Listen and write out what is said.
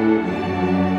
Música